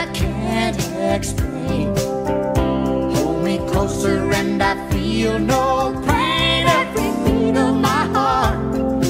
I can't explain. Hold me closer and I feel no